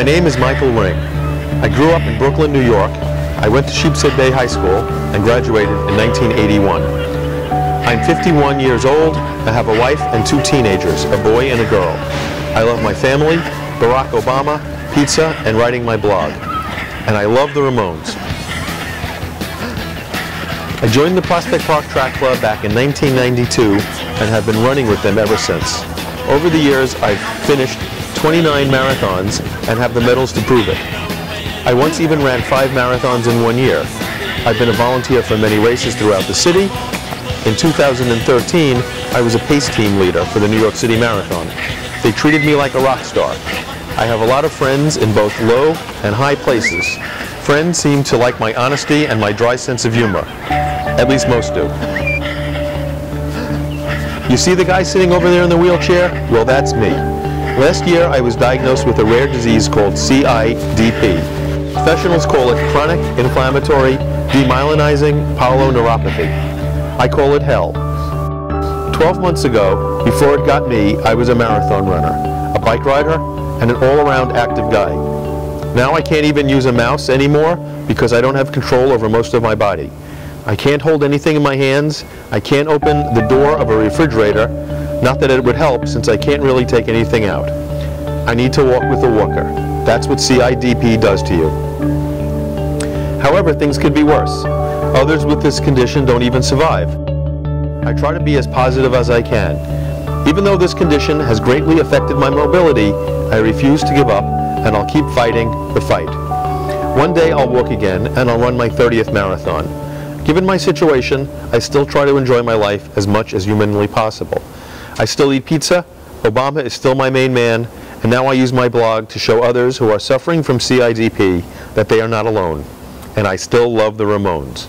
My name is Michael Ring. I grew up in Brooklyn, New York. I went to Sheepshead Bay High School and graduated in 1981. I'm 51 years old. I have a wife and two teenagers, a boy and a girl. I love my family, Barack Obama, pizza, and writing my blog. And I love the Ramones. I joined the Prospect Park Track Club back in 1992 and have been running with them ever since. Over the years, I've finished 29 marathons and have the medals to prove it. I once even ran five marathons in one year. I've been a volunteer for many races throughout the city. In 2013, I was a pace team leader for the New York City Marathon. They treated me like a rock star. I have a lot of friends in both low and high places. Friends seem to like my honesty and my dry sense of humor. At least most do. You see the guy sitting over there in the wheelchair? Well, that's me. Last year, I was diagnosed with a rare disease called CIDP. Professionals call it chronic inflammatory demyelinating polyneuropathy. I call it hell. 12 months ago, before it got me, I was a marathon runner, a bike rider, and an all-around active guy. Now I can't even use a mouse anymore because I don't have control over most of my body. I can't hold anything in my hands. I can't open the door of a refrigerator. Not that it would help since I can't really take anything out. I need to walk with a walker. That's what CIDP does to you. However, things could be worse. Others with this condition don't even survive. I try to be as positive as I can. Even though this condition has greatly affected my mobility, I refuse to give up and I'll keep fighting the fight. One day I'll walk again and I'll run my 30th marathon. Given my situation, I still try to enjoy my life as much as humanly possible. I still eat pizza, Obama is still my main man, and now I use my blog to show others who are suffering from CIDP that they are not alone. And I still love the Ramones.